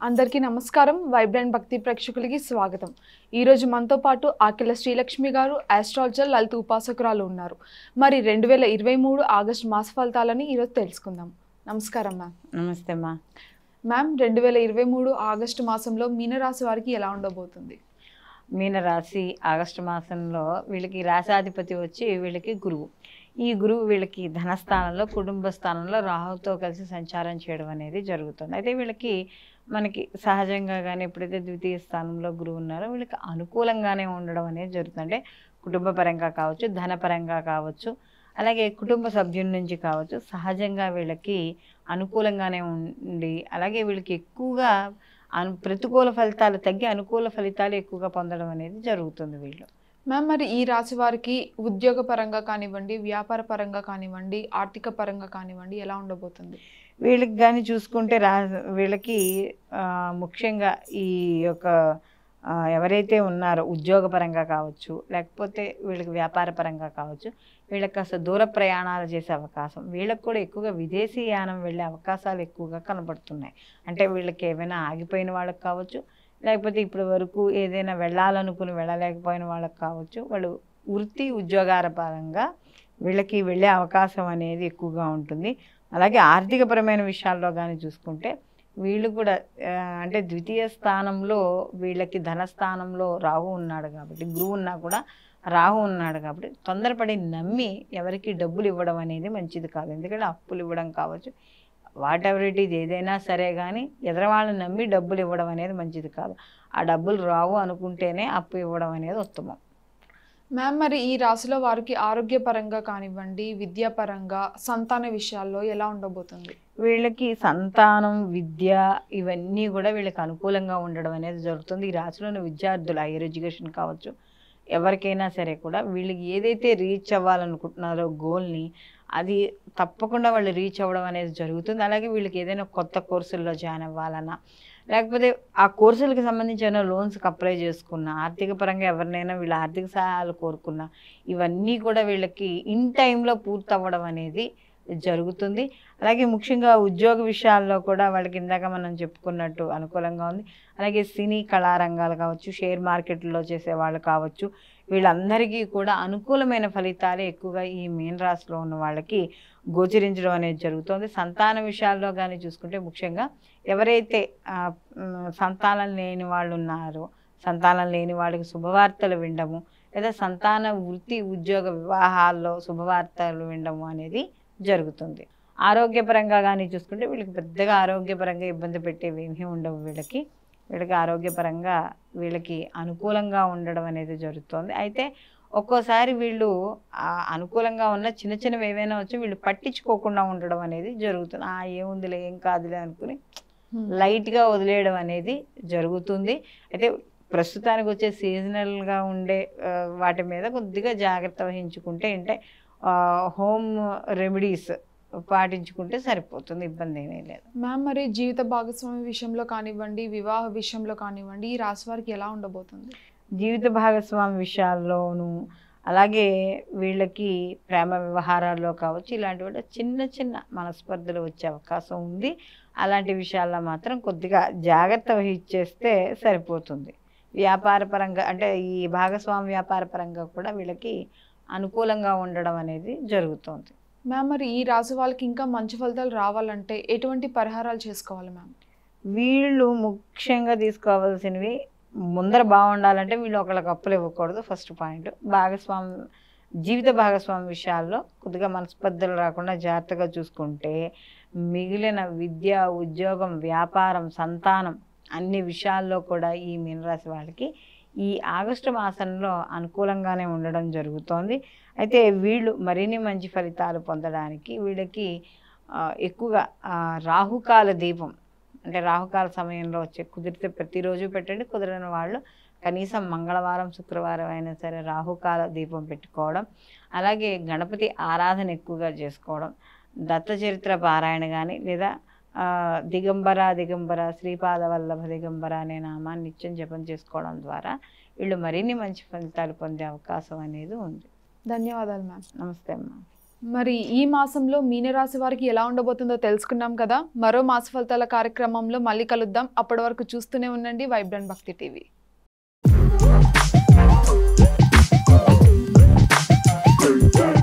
అందరికీ నమస్కారం. వైబ్రెంట్ భక్తి ప్రేక్షకులకి స్వాగతం. ఈరోజు మనతో పాటు ఆకిల శ్రీలక్ష్మి గారు ఆస్ట్రాలజర్ లలిత ఉపాసకురాలు ఉన్నారు. మరి రెండు వేల ఇరవై మూడు ఆగస్టు మాస ఫలితాలని ఈరోజు తెలుసుకుందాం. నమస్కారం మ్యామ్ నమస్తే అమ్మా మ్యామ్ రెండు వేల ఇరవై మూడు ఆగస్టు మాసంలో మీనరాశి వారికి ఎలా ఉండబోతుంది? మీనరాశి ఆగస్టు మాసంలో వీళ్ళకి రాశాధిపతి వచ్చి వీళ్ళకి గురువు. ఈ గురువు వీళ్ళకి ధనస్థానంలో కుటుంబ స్థానంలో రాహుతో కలిసి సంచారం చేయడం అనేది జరుగుతుంది. అయితే వీళ్ళకి మనకి సహజంగా కానీ ఎప్పుడైతే ద్వితీయ స్థానంలో గురువు ఉన్నారో వీళ్ళకి అనుకూలంగానే ఉండడం అనేది జరుగుతుంది అంటే కుటుంబ పరంగా కావచ్చు ధనపరంగా కావచ్చు అలాగే కుటుంబ సభ్యుల నుంచి కావచ్చు సహజంగా వీళ్ళకి అనుకూలంగానే ఉండి అలాగే వీళ్ళకి ఎక్కువగా అను ప్రతికూల ఫలితాలు తగ్గి అనుకూల ఫలితాలు ఎక్కువగా పొందడం అనేది జరుగుతుంది వీళ్ళు. మ్యామ్ మరి ఈ రాశి వారికి ఉద్యోగ పరంగా కానివ్వండి వ్యాపార పరంగా కానివ్వండి ఆర్థిక పరంగా కానివ్వండి ఎలా ఉండబోతుంది? వీళ్ళకి కానీ చూసుకుంటే రా వీళ్ళకి ముఖ్యంగా ఈ యొక్క ఎవరైతే ఉన్నారో ఉద్యోగపరంగా కావచ్చు లేకపోతే వీళ్ళకి వ్యాపారపరంగా కావచ్చు వీళ్ళకి కాస్త దూర ప్రయాణాలు చేసే అవకాశం వీళ్ళకి కూడా ఎక్కువగా విదేశీ యానం వెళ్ళే అవకాశాలు ఎక్కువగా కనబడుతున్నాయి. అంటే వీళ్ళకి ఏమైనా ఆగిపోయిన వాళ్ళకి కావచ్చు లేకపోతే ఇప్పటి వరకు ఏదైనా వెళ్ళాలనుకుని వెళ్ళలేకపోయిన వాళ్ళకి కావచ్చు వాళ్ళు వృత్తి ఉద్యోగాల పరంగా వీళ్ళకి వెళ్ళే అవకాశం అనేది ఎక్కువగా ఉంటుంది. అలాగే ఆర్థికపరమైన విషయాల్లో కానీ చూసుకుంటే వీళ్ళు కూడా అంటే ద్వితీయ స్థానంలో వీళ్ళకి ధనస్థానంలో రాహు ఉన్నాడు కాబట్టి గురువు ఉన్నా కూడా రాహు ఉన్నాడు కాబట్టి తొందరపడి నమ్మి ఎవరికి డబ్బులు ఇవ్వడం అనేది మంచిది కాదు. ఎందుకంటే అప్పులు ఇవ్వడం కావచ్చు వాట్ ఎవర్ ఇట్ ఈజ్ ఏదైనా సరే కానీ ఎదరవాళ్ళని నమ్మి డబ్బులు ఇవ్వడం అనేది మంచిది కాదు. ఆ డబ్బులు రావు అనుకుంటేనే అప్పు ఇవ్వడం అనేది ఉత్తమం. మ్యామ్ మరి ఈ రాశిలో వారికి ఆరోగ్యపరంగా కానివ్వండి విద్యాపరంగా సంతాన విషయాల్లో ఎలా ఉండబోతుంది? వీళ్ళకి సంతానం విద్య ఇవన్నీ కూడా వీళ్ళకి అనుకూలంగా ఉండడం అనేది జరుగుతుంది. ఈ రాశిలోని విద్యార్థులు హైయర్ ఎడ్యుకేషన్ కావచ్చు ఎవరికైనా సరే కూడా వీళ్ళకి ఏదైతే రీచ్ అవ్వాలనుకుంటున్నారో గోల్ని అది తప్పకుండా వాళ్ళు రీచ్ అవ్వడం అనేది జరుగుతుంది. అలాగే వీళ్ళకి ఏదైనా కొత్త కోర్సుల్లో జాయిన్ అవ్వాలన్నా లేకపోతే ఆ కోర్సులకు సంబంధించిన లోన్స్కి అప్లై చేసుకున్న ఆర్థిక పరంగా ఎవరినైనా వీళ్ళ ఆర్థిక సహాయాలు కోరుకున్నా ఇవన్నీ కూడా వీళ్ళకి ఇన్ టైంలో పూర్తి అవ్వడం అనేది జరుగుతుంది. అలాగే ముఖ్యంగా ఉద్యోగ విషయాల్లో కూడా వాళ్ళకి ఇందాక మనం చెప్పుకున్నట్టు అనుకూలంగా ఉంది. అలాగే సినీ కళారంగాలు కావచ్చు షేర్ మార్కెట్లో చేసే వాళ్ళు కావచ్చు వీళ్ళందరికీ కూడా అనుకూలమైన ఫలితాలే ఎక్కువగా ఈ మీన రాశిలో ఉన్న వాళ్ళకి గోచరించడం అనేది జరుగుతుంది. సంతాన విషయాల్లో కానీ చూసుకుంటే ముఖ్యంగా ఎవరైతే సంతానం లేని వాళ్ళు ఉన్నారో సంతానం లేని వాళ్ళకి శుభవార్తలు వినడము లేదా సంతాన వృత్తి ఉద్యోగ వివాహాల్లో శుభవార్తలు వినడము అనేది జరుగుతుంది. ఆరోగ్యపరంగా కానీ చూసుకుంటే వీళ్ళకి పెద్దగా ఆరోగ్యపరంగా ఇబ్బంది పెట్టేవి ఏమీ ఉండవు వీళ్ళకి. వీళ్ళకి ఆరోగ్యపరంగా వీళ్ళకి అనుకూలంగా ఉండడం అనేది జరుగుతుంది. అయితే ఒక్కోసారి వీళ్ళు ఆ అనుకూలంగా ఉన్న చిన్న చిన్నవి ఏవైనా వచ్చి వీళ్ళు పట్టించుకోకుండా ఉండడం అనేది జరుగుతుంది. ఆ ఏముందిలే ఏం కాదులే అనుకుని లైట్గా వదిలేయడం అనేది జరుగుతుంది. అయితే ప్రస్తుతానికి వచ్చే సీజనల్గా ఉండే వాటి మీద కొద్దిగా జాగ్రత్త వహించుకుంటే అంటే హోమ్ రెమెడీస్ పాటించుకుంటే సరిపోతుంది ఇబ్బంది ఏమీ లేదు. మ్యామ్ మరి జీవిత భాగస్వామి విషయంలో కానివ్వండి వివాహ విషయంలో కానివ్వండి ఈ రాశి వారికి ఎలా ఉండబోతుంది? జీవిత భాగస్వామి విషయాల్లోనూ అలాగే వీళ్ళకి ప్రేమ వ్యవహారాల్లో కావచ్చు ఇలాంటి వాటి చిన్న చిన్న మనస్పర్ధలు వచ్చే అవకాశం ఉంది. అలాంటి విషయాల్లో మాత్రం కొద్దిగా జాగ్రత్త వహించేస్తే సరిపోతుంది. వ్యాపార పరంగా అంటే ఈ భాగస్వామి వ్యాపార పరంగా కూడా వీళ్ళకి అనుకూలంగా ఉండడం అనేది జరుగుతుంది. మ్యామ్ మరి ఈ రాశి వాళ్ళకి ఇంకా మంచి ఫలితాలు రావాలంటే ఎటువంటి పరిహారాలు చేసుకోవాలి మ్యామ్? వీళ్ళు ముఖ్యంగా తీసుకోవాల్సినవి ముందర బాగుండాలంటే వీళ్ళు ఒకళ్ళకి అప్పులు ఇవ్వకూడదు ఫస్ట్ పాయింట్. భాగస్వామి జీవిత భాగస్వామి విషయాల్లో కొద్దిగా మనస్పర్ధలు రాకుండా జాగ్రత్తగా చూసుకుంటే మిగిలిన విద్య ఉద్యోగం వ్యాపారం సంతానం అన్ని విషయాల్లో కూడా ఈ మీనరాశి వాళ్ళకి ఈ ఆగస్టు మాసంలో అనుకూలంగానే ఉండడం జరుగుతోంది. అయితే వీళ్ళు మరిన్ని మంచి ఫలితాలు పొందడానికి వీళ్ళకి ఎక్కువగా రాహుకాల దీపం అంటే రాహుకాల సమయంలో వచ్చే కుదిరితే ప్రతిరోజు పెట్టండి. కుదరని వాళ్ళు కనీసం మంగళవారం శుక్రవారం అయినా సరే రాహుకాల దీపం పెట్టుకోవడం అలాగే గణపతి ఆరాధన ఎక్కువగా చేసుకోవడం దత్త చరిత్ర పారాయణ కానీ లేదా దిగంబర దిగంబర శ్రీపాద వల్లభ దిగంబర అనే నామాన్ని నిత్యం జపం చేసుకోవడం ద్వారా వీళ్ళు మరిన్ని మంచి ఫలితాలు పొందే అవకాశం అనేది ఉంది. ధన్యవాదాలు మ్యామ్. నమస్తే అమ్మా. మరి ఈ మాసంలో మీనరాశి వారికి ఎలా ఉండబోతుందో తెలుసుకున్నాం కదా? మరో మాస ఫలితాల కార్యక్రమంలో మళ్ళీ కలుద్దాం. అప్పటి వరకు చూస్తూనే ఉండండి వైబ్రెంట్ భక్తి టీవీ. Thank you.